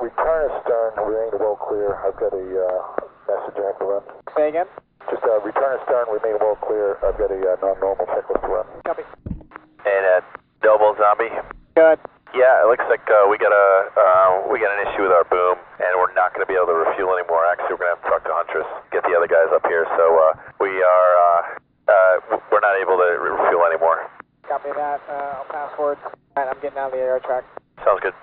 return astern, remain well clear. I've got a uh, message I have to run. Say again? Just uh, return astern, remain well clear. I've got a uh, non-normal checklist to run. Copy. And uh, double Zombie. Good. Yeah, it looks like uh, we got a uh, we got an issue with our boom, and we're not going to be able to refuel anymore. Actually, we're going to have to talk to Huntress, get the other guys up here. So uh, we are uh, uh, we're not able to refuel anymore. Copy that. Uh, I'll pass forward. Alright, I'm getting out of the air track. Sounds good.